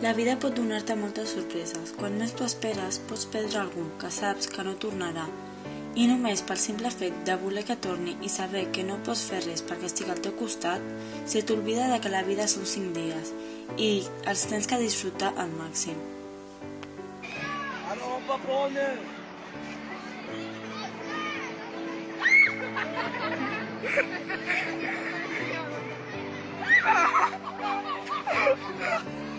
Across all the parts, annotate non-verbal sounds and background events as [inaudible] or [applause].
La vida pot donar-te moltes sorpreses. Quan més t'ho esperes, pots perdre algú que saps que no tornarà. I només pel simple fet de voler que torni i saber que no pots fer res perquè estigui al teu costat, se t'olvida de que la vida són cinc dies i els tens que disfrutar al màxim. Allons, papone! [laughs]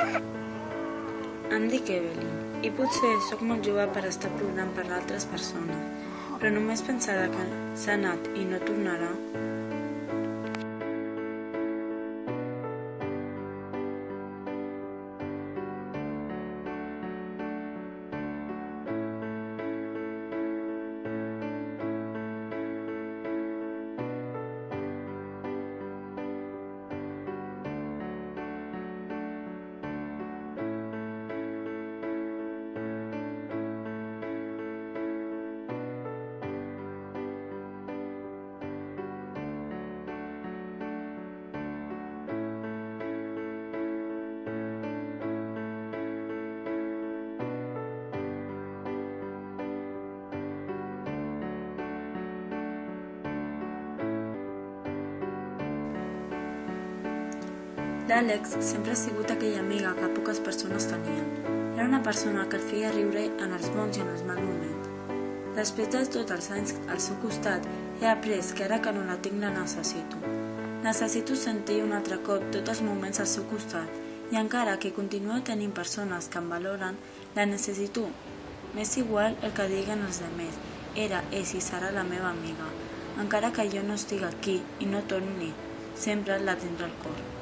Em dic Evelyn i potser sóc molt jove per estar plorant per altres persones, però només pensar que s'ha anat i no tornarà L'Àlex sempre ha sigut aquella amiga que poques persones tenien. Era una persona que el feia riure en els bons i en els mals moments. Després de tots els anys al seu costat, he après que ara que no la tinc la necessito. Necessito sentir un altre cop tots els moments al seu costat i encara que continuo tenint persones que em valoren, la necessito. M'és igual el que diguen els demés. Era, és i serà la meva amiga. Encara que jo no estigui aquí i no torni, sempre la tindré al cor.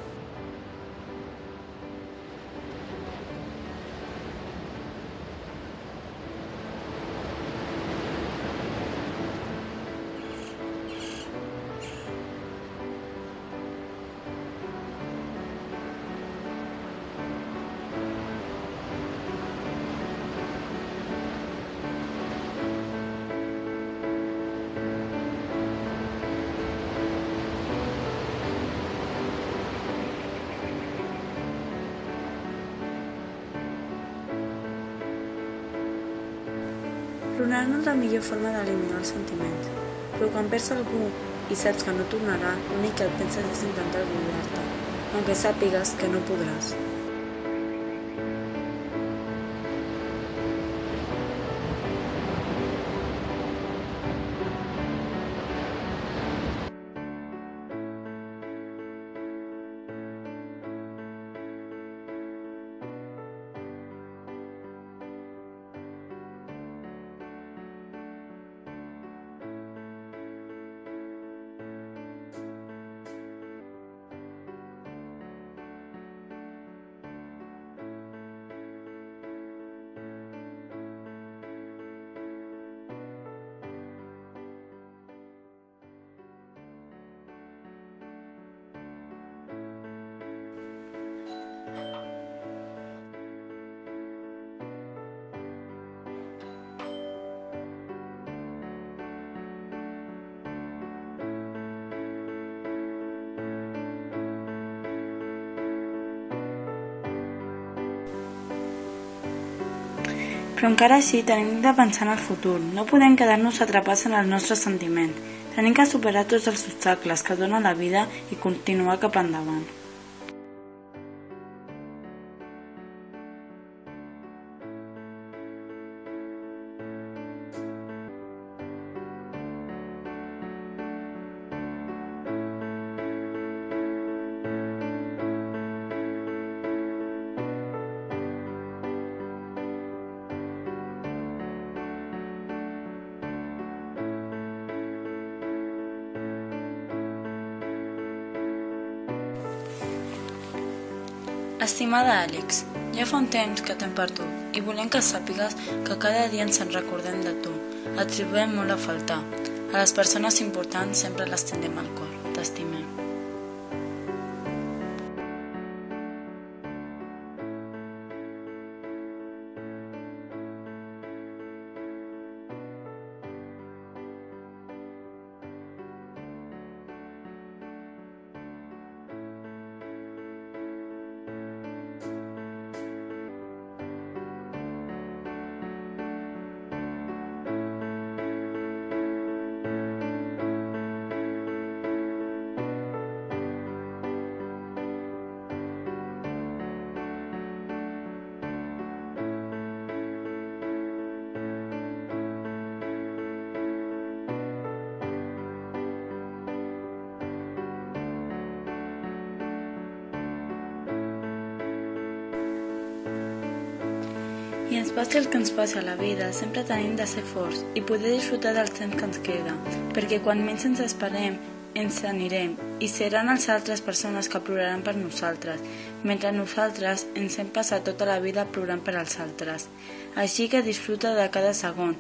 Plorar no la millor forma d'eliminar els sentiments, però quan perds algú i saps que no tornarà, l'únic que et penses és intentar oblidar-te, aunque sàpigues que no podràs. Però encara així tenim de pensar en el futur. No podem quedar-nos atrapats en els nostres sentiments. Tenim que superar tots els obstacles que dona la vida i continuar cap endavant. Estimada Àlex, ja fa un temps que t'hem perdut i volem que sàpigues que cada dia ens en recordem de tu. Et trobem molt a faltar. A les persones importants sempre les tindrem al cor. T'estimem. Ens passi el que ens passi a la vida, sempre tenim de ser forts i poder disfrutar del temps que ens queda, perquè quan menys ens esperem, ens anirem i seran les altres persones que ploraran per nosaltres, mentre nosaltres ens hem passat tota la vida plorant per als altres. Així que disfruta de cada segon,